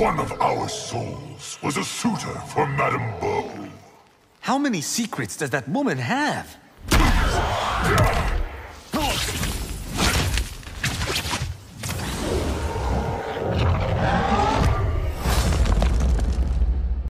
One of our souls was a suitor for Madame Bow. How many secrets does that woman have?